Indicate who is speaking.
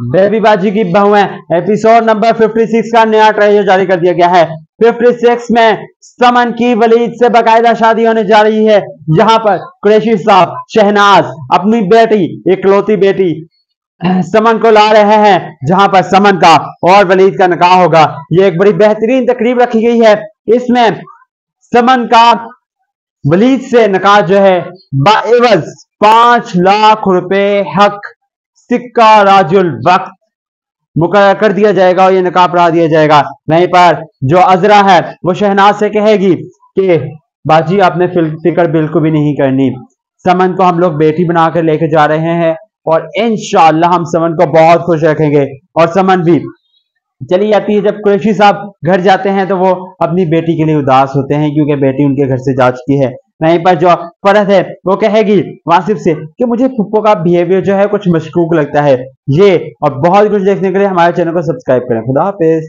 Speaker 1: बेबीबाजी की बहुएँ episode number 56 का नया ट्रेलर जारी कर दिया गया है। 56 में समन की वलीद से बकायदा शादी होने जा रही है। यहाँ पर कुरैशी साहब, शहनाज, अपनी बेटी, इकलौती बेटी समन को ला रहे हैं। जहाँ पर समन का और वलीद का निकाह होगा। ये एक बड़ी बेहतरीन तकरीब रखी गई है। इसमें समन का वलीद से निकाह जो है बावज पाँच लाख रुपए हक सिक्का, राजुल वक्त। मुकर कर दिया जाएगा और ये नकाब दिया जाएगा। वहीं पर जो अजरा है, वो शहनाज से कहेगी कि बाजी आपने फ़िक्र बिल्कुल भी नहीं करनी। समन को हम लोग बेटी बनाकर लेके जा रहे हैं और इनशाला हम समन को बहुत खुश रखेंगे। और समन भी, चली जाती है, जब कुरैशी साहब घर जाते हैं तो वो अपनी बेटी के लिए उदास होते हैं क्योंकि बेटी उनके घर से जा चुकी है। वहीं पर जो परत है, वो कहेगी वासिफ से कि मुझे फुप्पो का बिहेवियर जो है कुछ मशकूक लगता है। ये, और बहुत कुछ देखने के लिए हमारे चैनल को सब्सक्राइब करें। खुदा हाफिज।